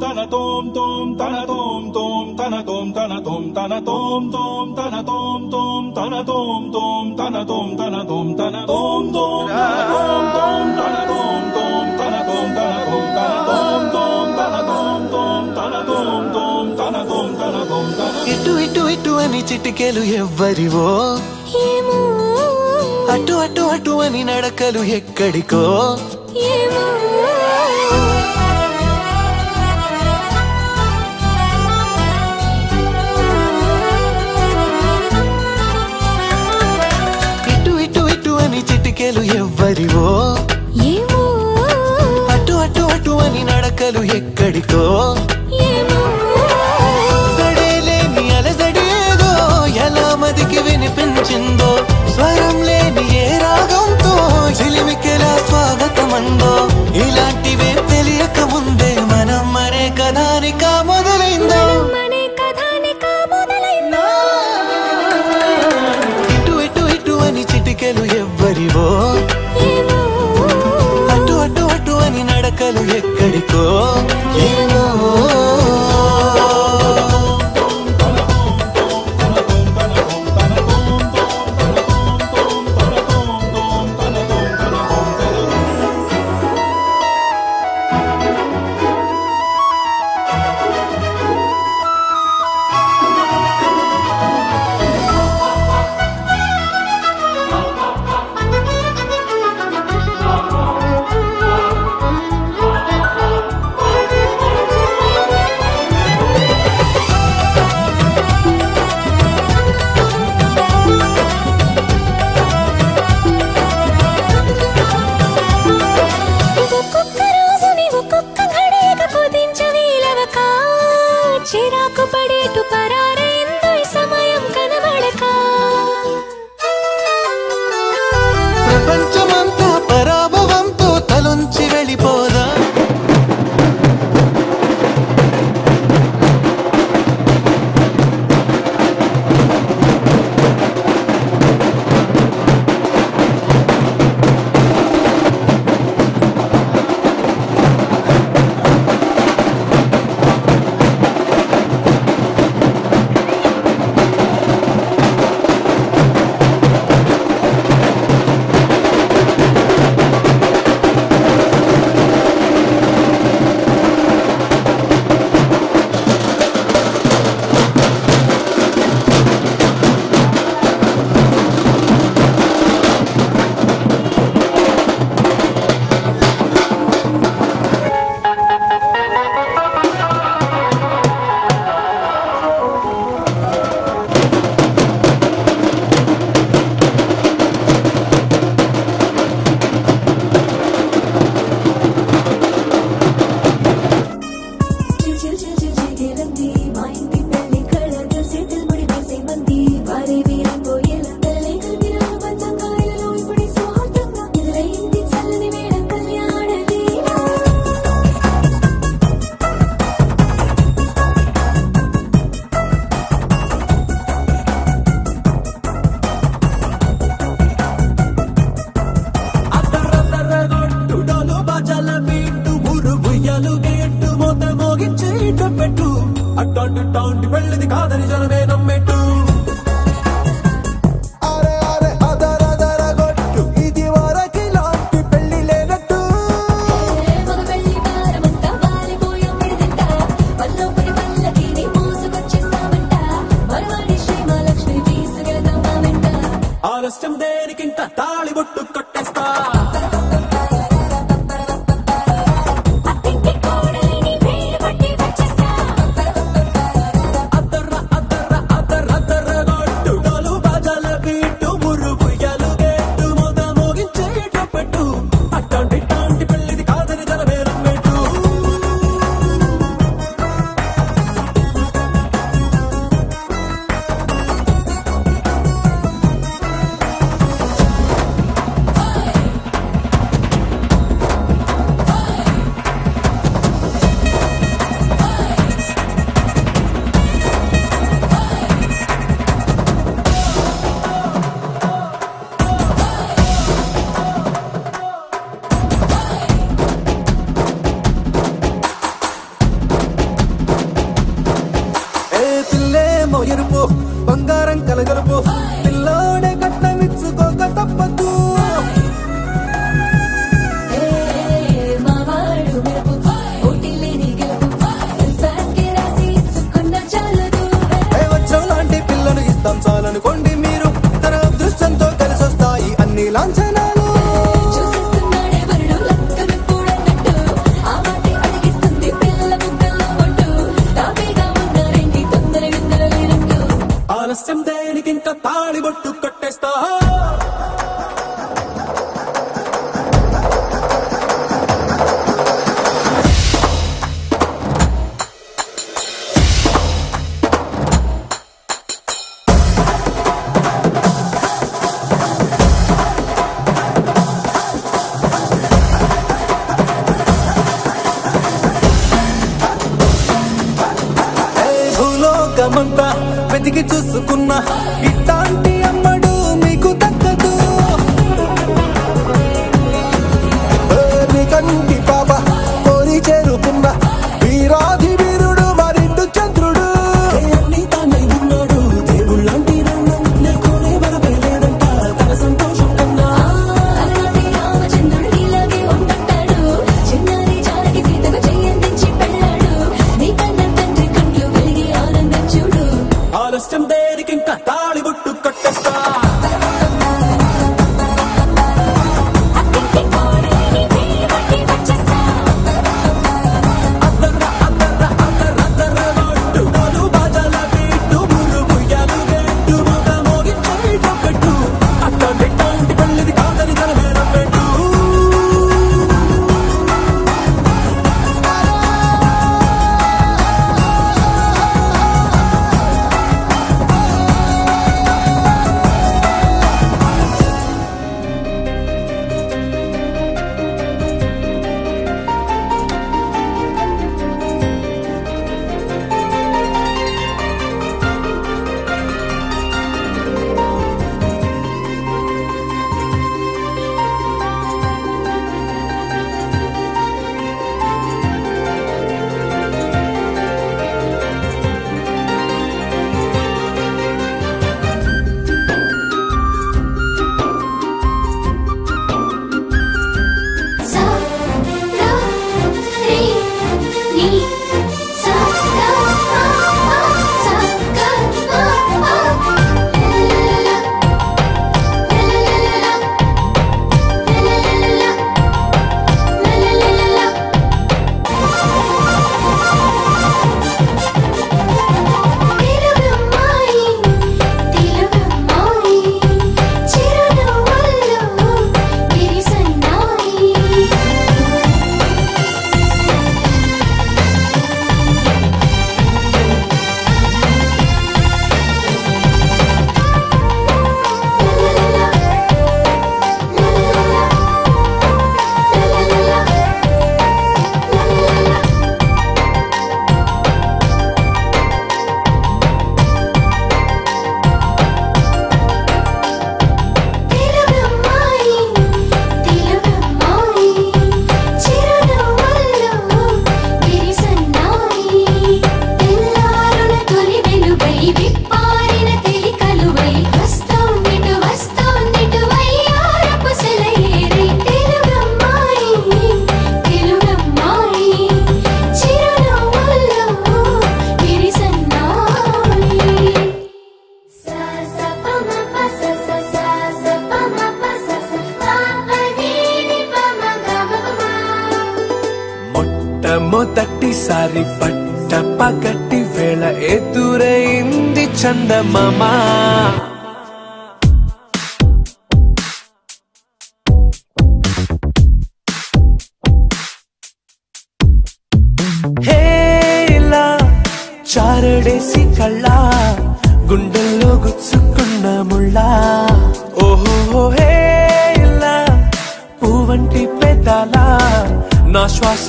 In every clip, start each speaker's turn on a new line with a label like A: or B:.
A: తన తోం తోం తన తోం తోం తన తోం తన తోం తన తోం తోం తన తోం తోం తన తోం తోం తన తోం తన తోం తన తోం తోం తన తోం తోం తన తోం తన తోం తన తోం తోం తన తోం తోం తన తోం తోం తన తోం తన తోం తన
B: ఇటు ఇటు ఇటు అని చిటికెలు ఎవ్వరివో అటు అటు అటు అని నడకలు ఎక్కడికో
C: ఏమో ఏమో?
B: అటు అటు అటు అని నడకలు ఎక్కడికో?
C: ఏమో?
B: సడేలేని అలజడేదో ఎలా మదికి వినిపించిందో? స్వరం లేని ఏ రాగంతో చిలిమికెలా స్వాగతమందో?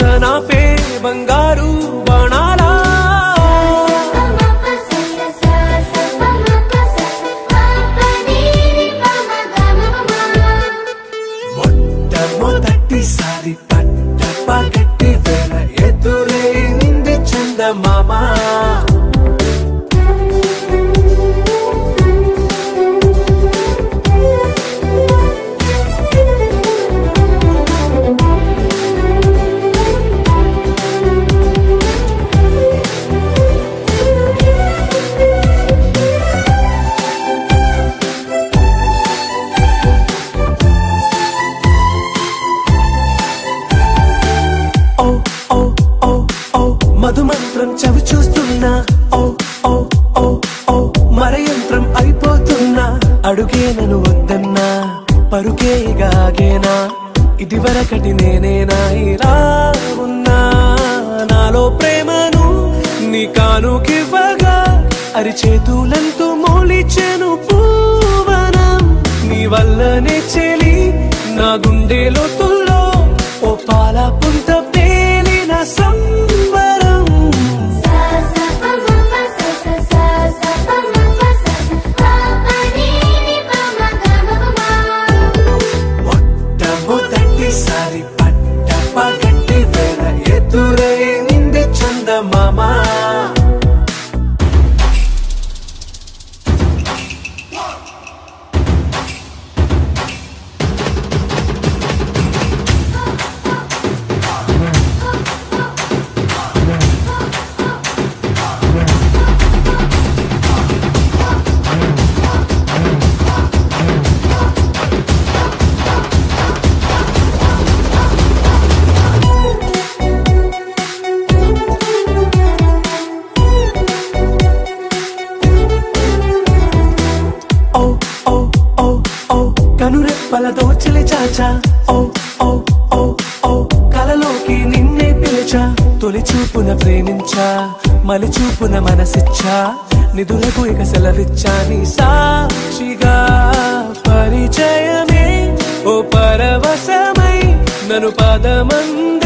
D: నా శ్వాస నా the mama నిధులకు ఇక సెలవిచ్చాని సాక్షిగా పరిచయమే ఓ పరవశమై నను
E: పదమంది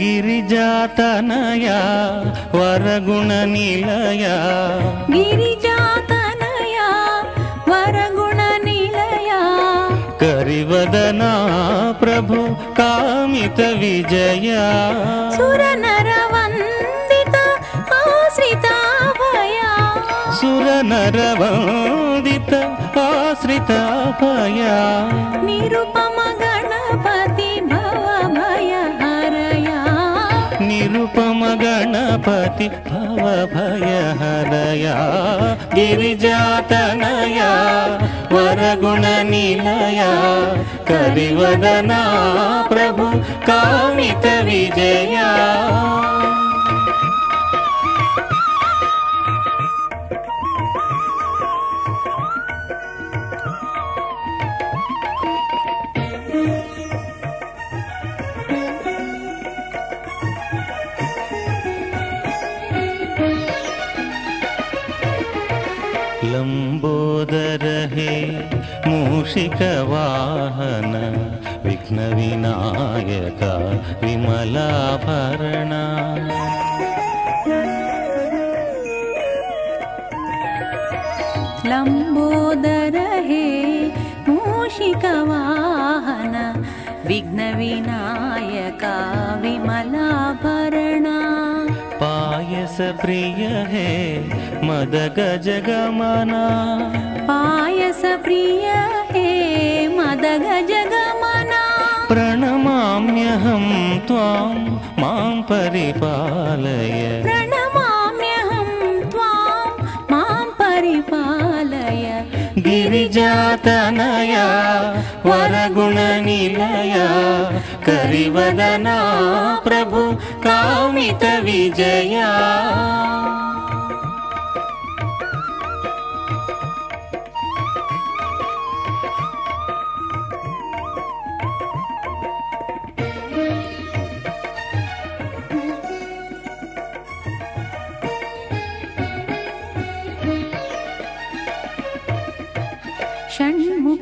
E: गिरिजातनया
F: वरगुणनिलया। गिरिजातनया
E: वरगुणनिलया। करिवदना प्रभु कामित विजया।
F: सुरनरवन्दित आश्रिता भया। सुरनरवन्दित आश्रिता भया। निरुपमगणप रुपमगणपति भवभयहदया गिरिजातनया वरगुणनिलया करिवदना प्रभु कामितविजया मूषिकवाहन विघ्नविनायक विमलाभरणा।
E: लम्बोदर हे मूषिकवाहन विघ्नविनायका विमलाभरणा।
F: पायस प्रिय हे मदगजगमना।
E: पायस प्रिय हे मदगजगमना।
F: प्रणमाम्यहं त्वां मां परिपालय।
E: प्रणमाम्यहं त्वां मां परिपालय।
F: गिरिजातनय वरगुणनिलय करिवदना प्रभु कामित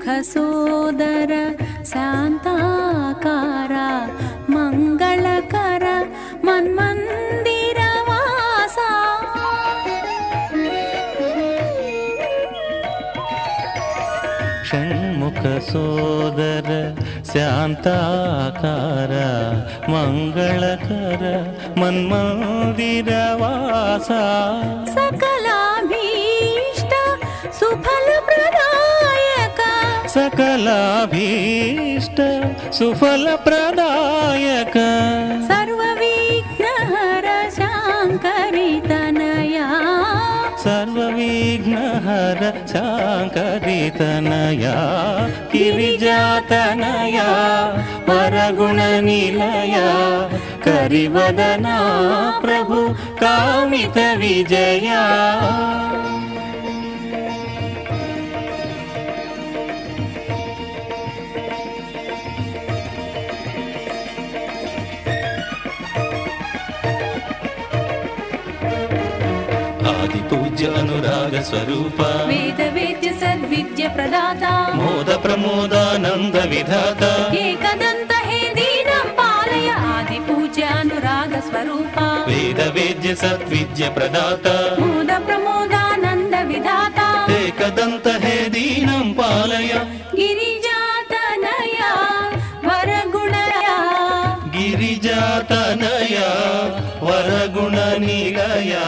E: षण्मुखसोदर शान्ताकार मङ्गलकर मन्मन्दिरवासा
F: षण्मुखसोदर शान्ताकार मङ्गलकर मन्मन्दिरवासा
E: सकलाभीष्ट
F: सकलाभीष्ट सुफलप्रदायक
E: सर्वविघ्नहर शाङ्करि तनया
F: सर्वविघ्नहर शाङ्करितनया गिरिजातनया वरगुणनिलया। करिवदना प्रभु कामितविजया पूज्य अनुराग स्वरूपा
E: वेद वेद्य सद्विद्य प्रदाता।
F: मोद प्रमोदानन्द विधाता।
E: एकदन्त हे दीनं पालय आदि पूज्य अनुराग स्वरूपा
F: वेद वेद्य सद्विद्य प्रदाता।
E: मोद प्रमोदानन्द विधाता।
F: एकदन्त हे दीनं पालय।
E: गिरिजातनया
G: वरगुणया। गिरिजातनया वरगुणनिलया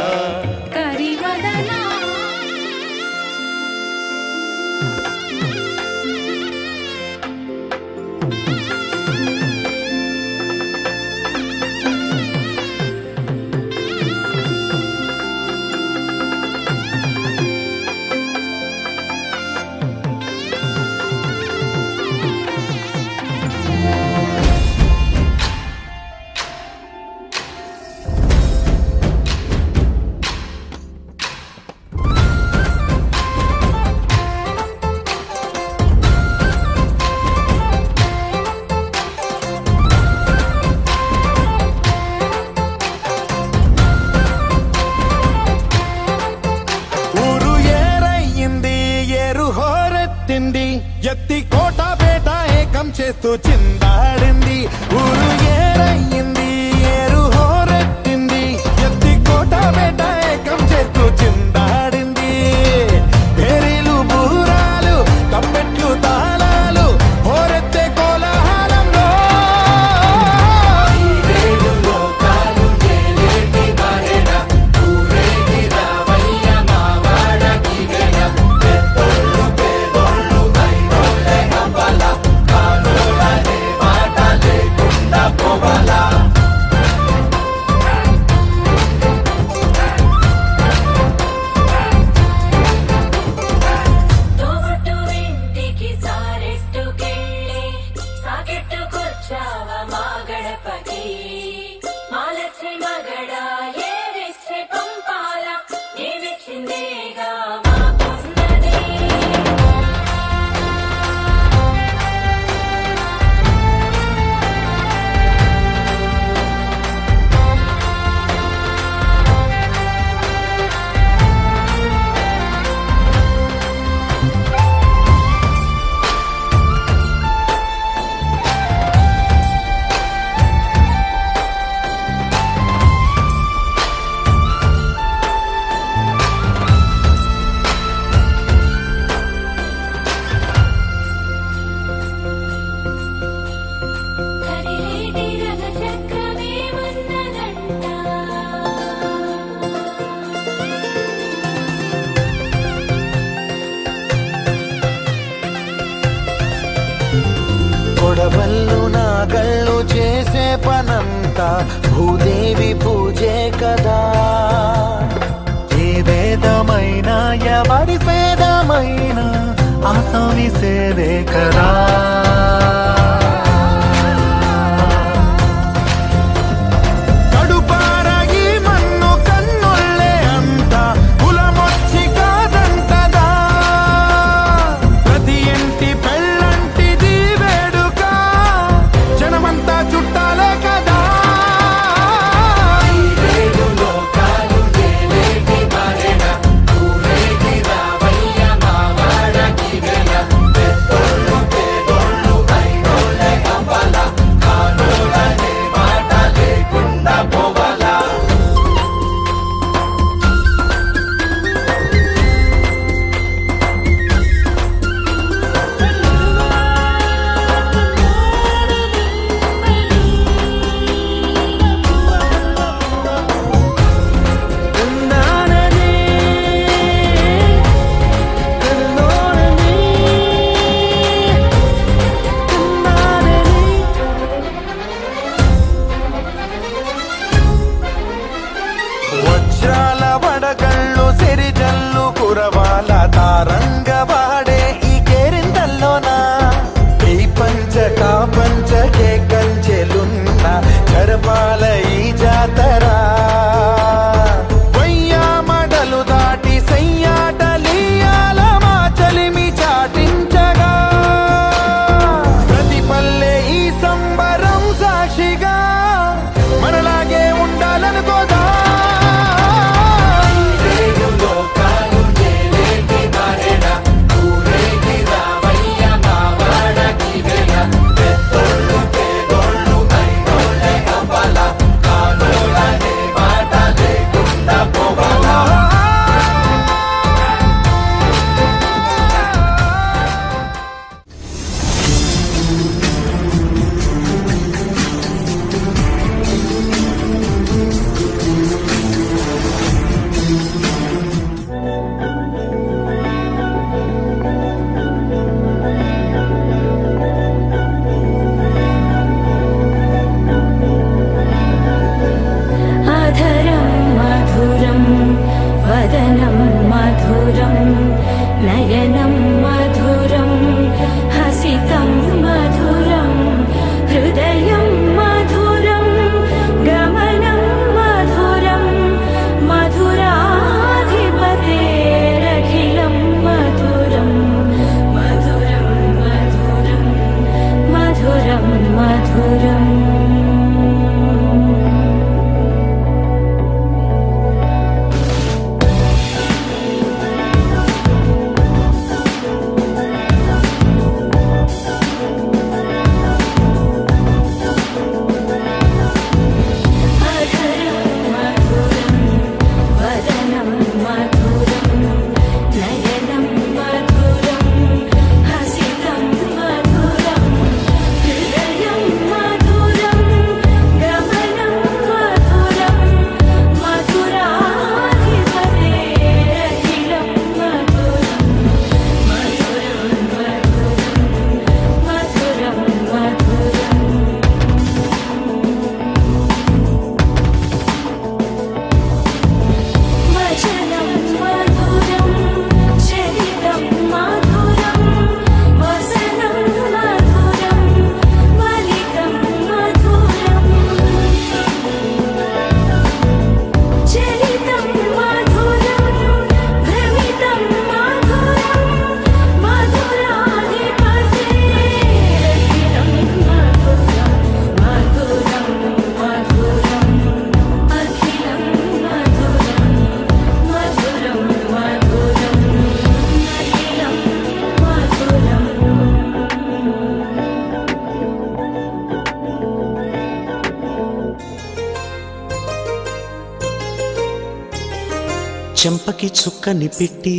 H: చెంపకి చుక్కని పెట్టి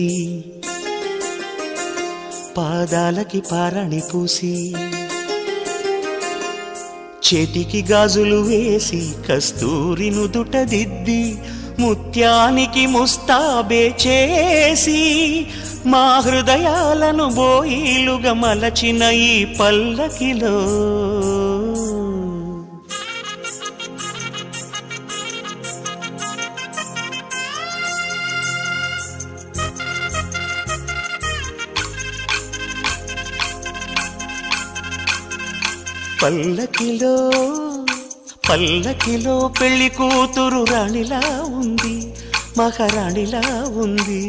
H: పాదాలకి పారణి పూసి చేతికి గాజులు వేసి కస్తూరి నుదుట దిద్ది ముత్యానికి ముస్తాబే చేసి మా హృదయాలను బోయిలుగా మలచిన ఈ పల్లకిలో. పల్లకిలో పల్లకిలో పెళ్ళి కూతురు రాణిలా ఉంది మహారాణిలా ఉంది.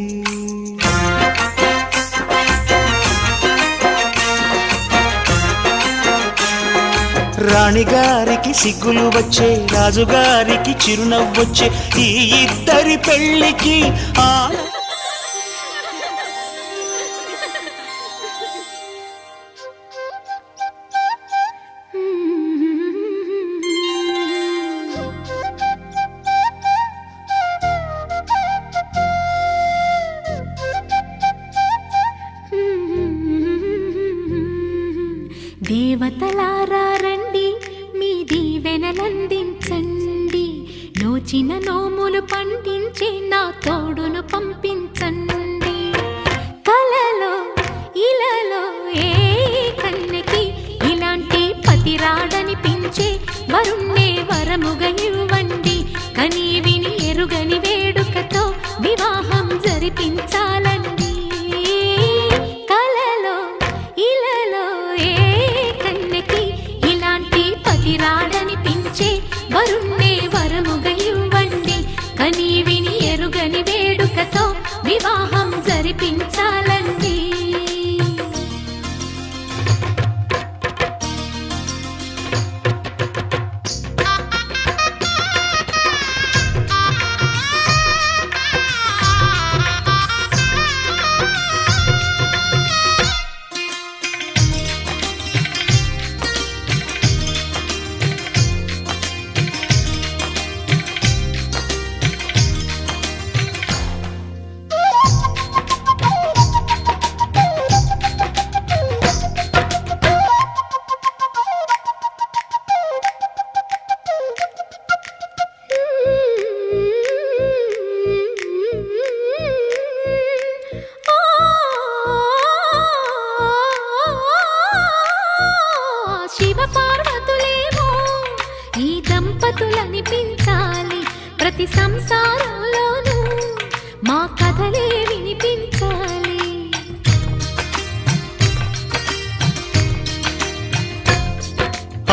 H: రాణిగారికి సిగ్గులు వచ్చే రాజుగారికి చిరునవ్వొచ్చే ఈ ఇద్దరి పెళ్ళికి ఆ
E: నోచిన నోములు పండించే నా తోడును పంపి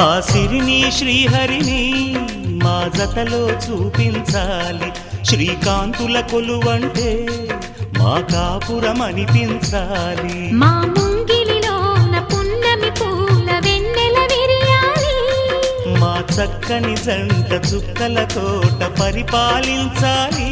H: ఆ సిరిని శ్రీహరిని మా జతలో చూపించాలి. శ్రీకాంతుల కొలువంటే మా కాపురం అనిపించాలి
E: మా ముంగిలిలోన పున్నమి పూల వెన్నెల విరియాలి.
H: మా చక్కని జంట చుక్కల తోట పరిపాలించాలి.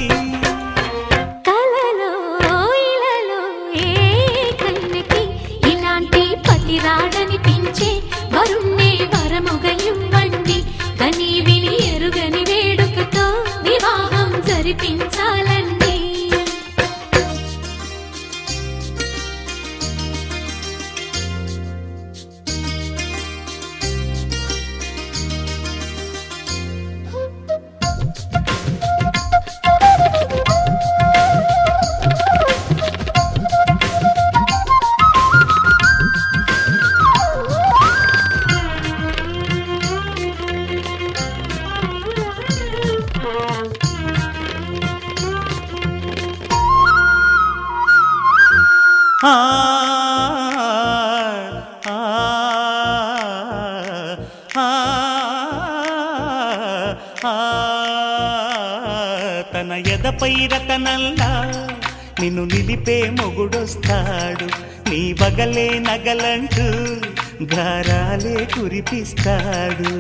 H: గారాలే కురిపిస్తాడు.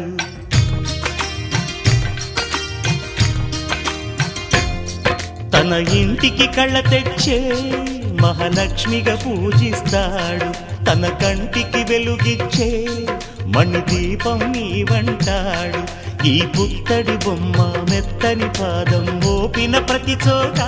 H: తన ఇంటికి కళ్ళ తెచ్చే మహాలక్ష్మిగా పూజిస్తాడు. తన కంటికి వెలుగిచ్చే మణి దీపం నీవంటాడు ఈ పుత్తడి బొమ్మ మెత్తని పాదం మోపిన ప్రతి చోట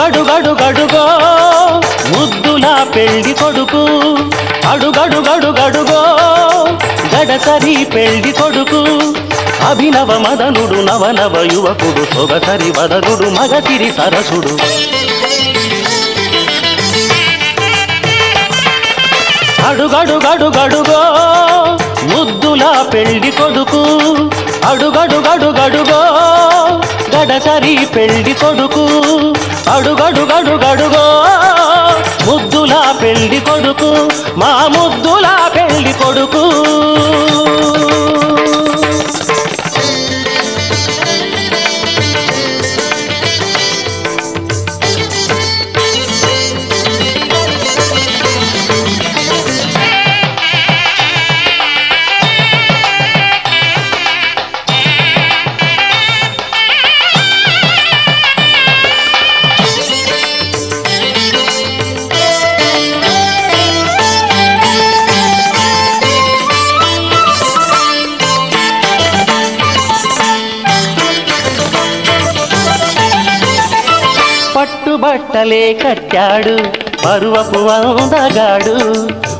I: అడుగడుగడుగడుగో ముద్దులా పెళ్ళి కొడుకు. అడుగడుగడుగడుగో గడసరి పెళ్ళి కొడుకు. అభినవ మదనుడు నవనవ యువకుడు సొగసరి వదనుడు మగసిరి సరసుడు. అడుగడుగడుగడుగో ముద్దులా పెళ్ళి కొడుకు. అడుగడుగడుగడుగో గడసరి పెళ్ళి కొడుకు. అడుగడుగడుగడుగో ముద్దులా పెళ్ళి కొడుకు మా ముద్దులా పెళ్ళి కొడుకు. కట్టాడు. పరువపు అందగాడు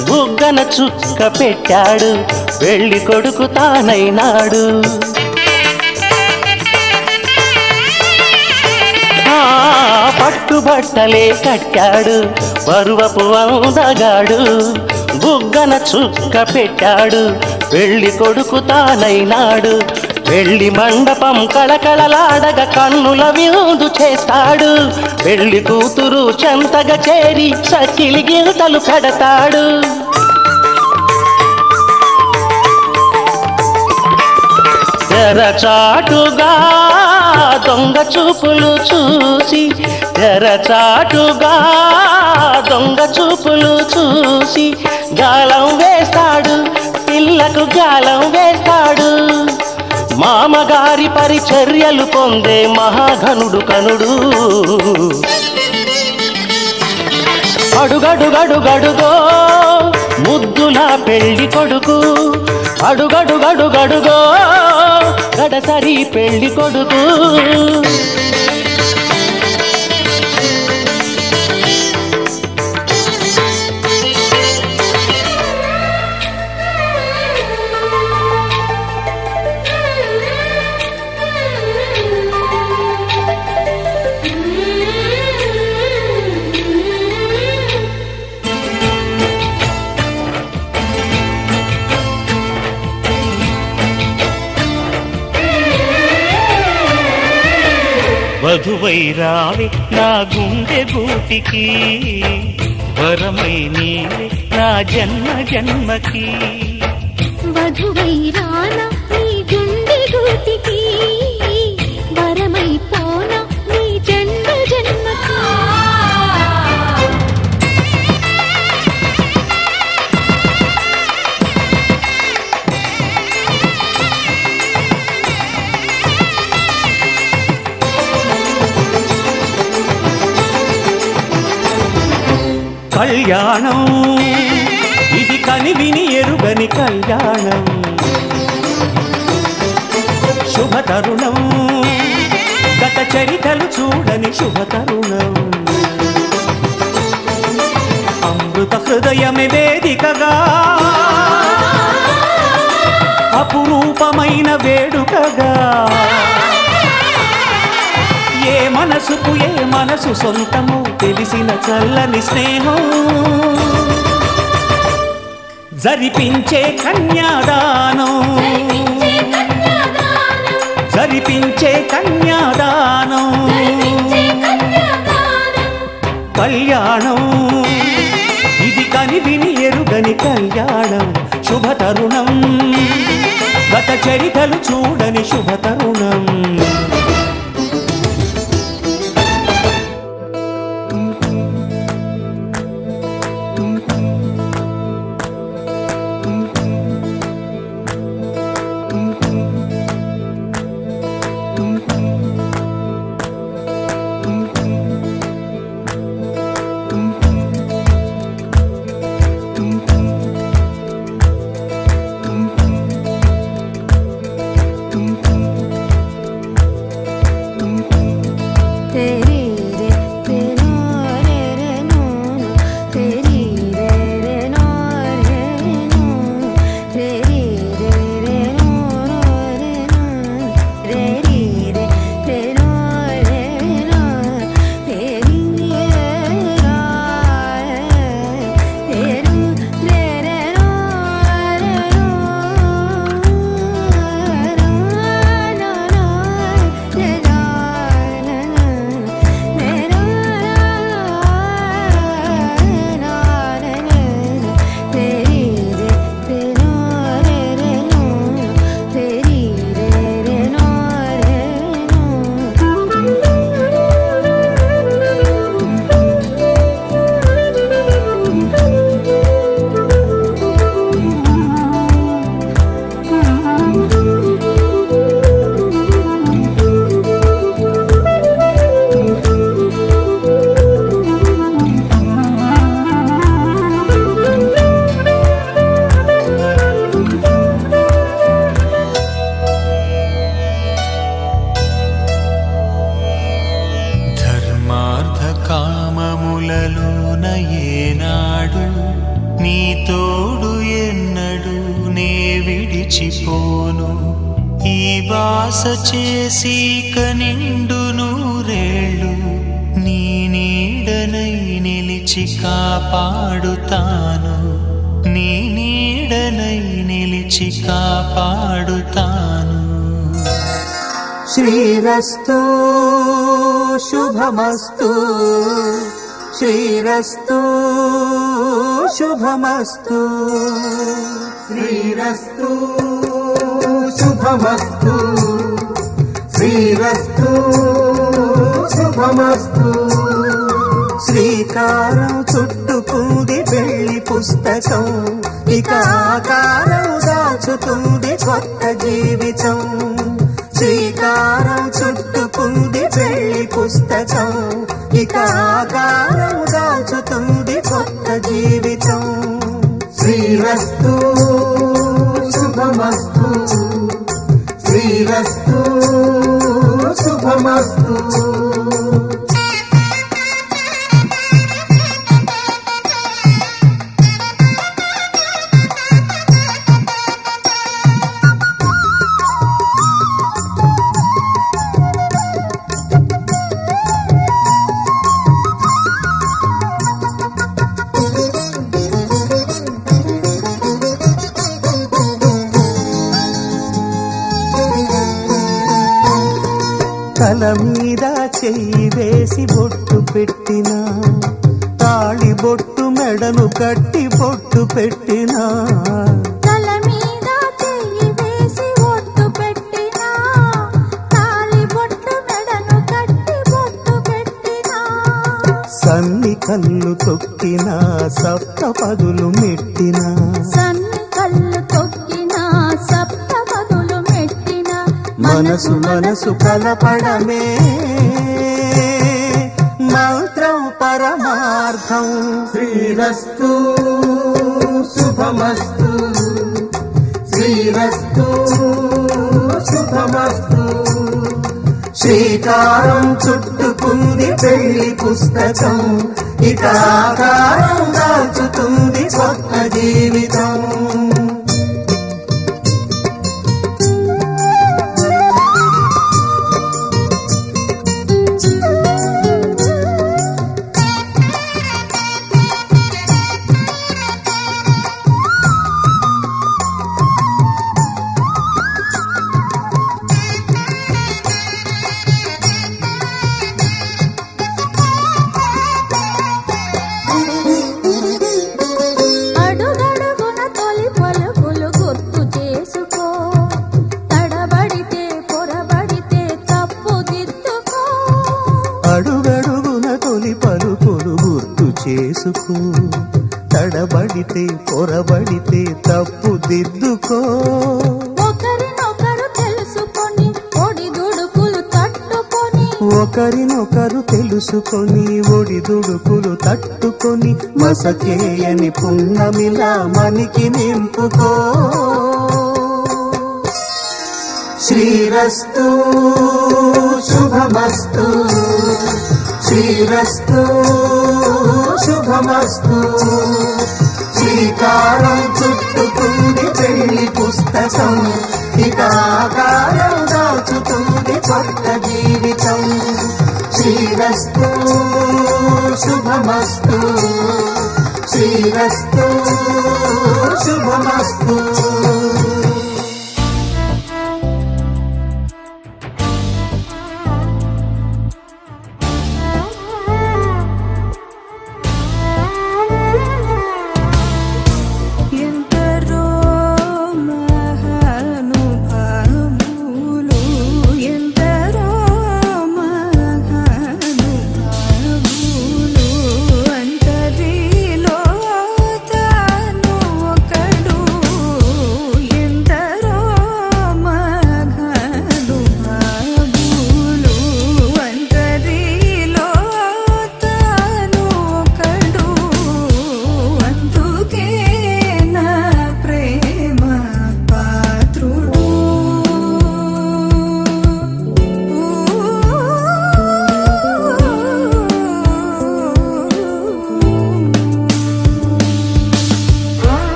I: బుగ్గన చుక్క పెట్టాడు పెళ్ళి కొడుకు తానైనాడు. ఆ, పట్టుబట్టలే కట్టాడు పరువపు అందగాడు బుగ్గన చుక్క పెట్టాడు పెళ్ళి కొడుకు తానైనాడు. పెళ్ళి మండపం కళకళలాడగ కన్నుల విందు చేస్తాడు. పెళ్ళి కూతురు చెంతగా చేరి సకిలి గిల్తలు పెడతాడు. తెరచాటుగా దొంగ చూపులు చూసి తెరచాటుగా దొంగ చూపులు చూసి గాలం వేస్తాడు పిల్లకు గాలం వేస్తాడు. మామగారి పరిచర్యలు పొందే మహాఘనుడు కనుడు. అడుగడుగడుగడుగో ముద్దులా పెళ్ళి కొడుకు. అడుగడుగడుగడుగో గడసరి పెళ్ళి కొడుకు. వధువై రావి నా గుండె భూతికి వరమై నీవే నా జన్మ జన్మకి.
E: వధువై
I: కళ్యాణం. ఇది కనివిని ఎరుగని కళ్యాణం. శుభ తరుణం గత చరితలు చూడని శుభ తరుణం అమృత హృదయమే వేదికగా. అపురూపమైన వేడుకగా. మనసుకు ఏ మనసు సొంతము తెలిసిన చల్లని స్నేహం. జరిపించే కన్యాదానం. జరిపించే కన్యాదానం. కళ్యాణం. ఇది కని విని ఎరుగని కళ్యాణం. శుభ తరుణం గత చరితలు చూడని శుభ
H: శ్రీరస్తు శుభమస్తు. శ్రీరస్తు శుభమస్తు. శ్రీరస్తు శుభమస్తు. శ్రీరస్తు శుభమస్తు. శ్రీకారం చుట్టుకుంది పెళ్ళి పుస్తకం. ఇక ఆకారం దాచుతుంది కొత్త జీవితం. పుస్తకం ఇక ఆకారం దాచుతుంది కొత్త జీవితం. శ్రీరస్తు శుభమస్తు. శ్రీరస్తు శుభమస్తు. தட்டு పుస్తకం ఇక బసచేయని మసకేయని పున్నమిలా మనికి నింపుకో. శ్రీరస్తు శుభమస్తు. శ్రీరస్తు శుభమస్తు. శ్రీకారం చుట్టుకుంది పెళ్ళి పుస్తకం. ఇక ఆకారం దాచుతుంది కొత్త జీవితం. శ్రీరస్తు శుభమస్తు. శ్రీరస్తు శుభమస్తు